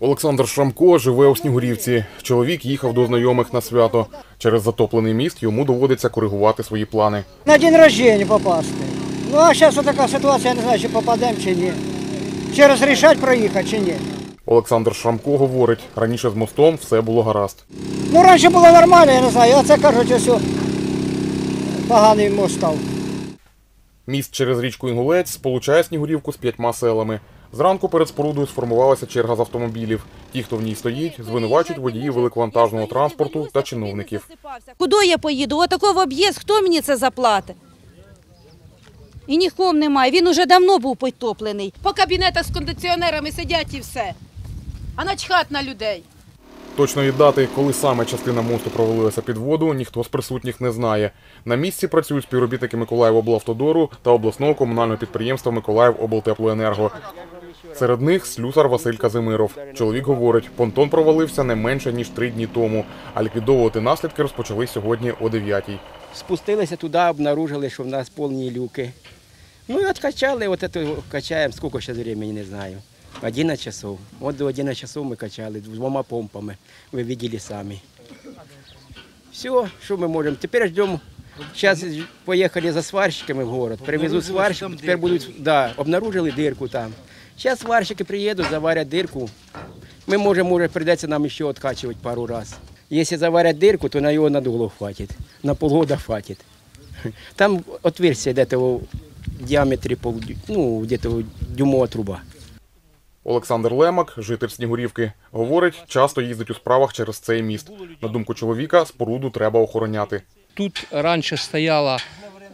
Олександр Шрамко живе у Снігурівці. Чоловік їхав до знайомих на свято. Через затоплений міст йому доводиться коригувати свої плани. На день рождения попасти. Ну а зараз така ситуація, я не знаю, чи попадемо чи ні. Чи розрішать проїхати, чи ні. Олександр Шрамко говорить, раніше з мостом все було гаразд. Ну раніше було нормально, я не знаю, а це кажуть, ось поганий мост став. Міст через річку Інгулець сполучає Снігурівку з п'ятьма селами. Зранку перед спорудою сформувалася черга з автомобілів. Ті, хто в ній стоїть, звинувачують водіїв великовантажного транспорту та чиновників. Куди я поїду? Отако в об'їзд, хто мені це заплатить? І нікому немає. Він уже давно був підтоплений. По кабінетах з кондиціонерами сидять і все. А начхать на людей. Точної дати, коли саме частина мосту провалилася під воду, ніхто з присутніх не знає. На місці працюють співробітники Миколаївоблавтодору та обласного комунального підприємства Миколаївоблтеплоенерго. Серед них слюсар Василь Казимиров. Чоловік говорить, понтон провалився не менше ніж три дні тому, а ліквідовувати наслідки розпочали сьогодні о 9-й. Спустилися туди, обнаружили, що в нас повні люки. Ну і откачали, от это качаємо, скільки зараз времени, не знаю. 11 часов. От до 11 часов ми качали двома помпами. Ви бачили самі. Все, що ми можемо. Тепер ждемо. Зараз поїхали за сварщиками в город, привезуть сварщики, тепер будуть, да, обнаружили дирку там. Зараз сварщики приїдуть, заварять дирку. Ми можемо, може, прийдеться нам ще відкачувати пару разів. Якщо заварять дирку, то на його надовго хватить, на полгода хватить. Там отверстие где-то в діаметрі, пол, ну, где-то дюймова труба. Олександр Лемак, житель Снігурівки, говорить, часто їздить у справах через цей міст. На думку чоловіка, споруду треба охороняти. Тут раньше стояла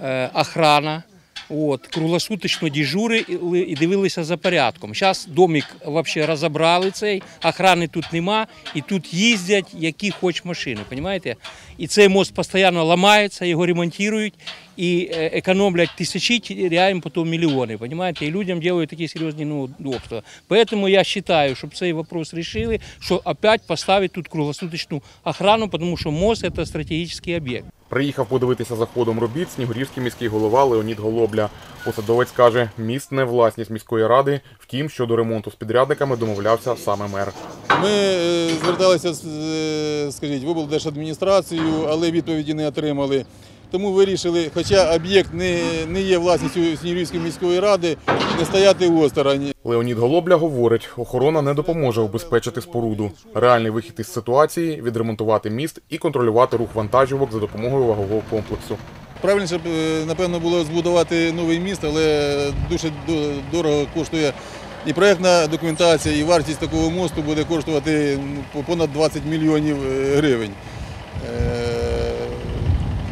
е, охрана, от, круглосуточно дежурили і дивилися за порядком. Зараз домик взагалі розібрали цей, охрани тут нема, і тут їздять які хоч машини, розумієте? І цей мост постійно ламається, його ремонтують і економлять тисячі, теряємо потім мільйони, розумієте? І людям роблять такі серйозні ну, удобства. Поэтому я вважаю, щоб цей вопрос решили, що опять поставити тут круглосуточну охрану, тому що мост – це стратегічний об'єкт. Приїхав подивитися за ходом робіт Снігурівський міський голова Леонід Голобля. Посадовець каже, міст не власність міської ради, втім, щодо ремонту з підрядниками домовлявся саме мер. Ми е, зверталися, е, скажіть, в облдержадміністрацію, але відповіді не отримали. Тому вирішили, хоча об'єкт не, не є власністю Снігурівської міської ради, не стояти осторонь. Леонід Голобля говорить, охорона не допоможе убезпечити споруду. Реальний вихід із ситуації відремонтувати міст і контролювати рух вантажівок за допомогою вагового комплексу. Правильніше, б, е, напевно, було збудувати новий міст, але дуже дорого коштує і проєктна документація, і вартість такого мосту буде коштувати ну, понад 20 мільйонів е, гривень.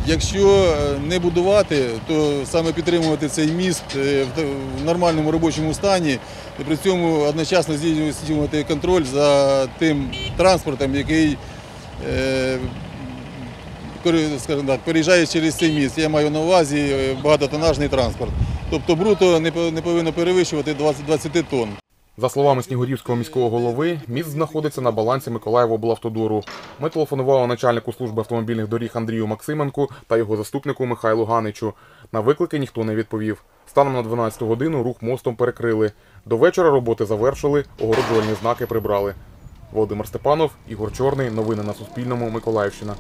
Якщо е, не будувати, то саме підтримувати цей міст е, в нормальному робочому стані і при цьому одночасно здійснювати контроль за тим транспортом, який е, так, переїжджає через цей міст. Я маю на увазі багатотонажний транспорт. Тобто бруто не повинно перевищувати 20, 20 тонн. За словами Снігурівського міського голови, міст знаходиться на балансі Миколаєвоблавтодору. Ми телефонували начальнику служби автомобільних доріг Андрію Максименку та його заступнику Михайлу Ганичу. На виклики ніхто не відповів. Станом на 12 годину рух мостом перекрили. До вечора роботи завершили, огороджувальні знаки прибрали. Володимир Степанов, Ігор Чорний. Новини на Суспільному. Миколаївщина.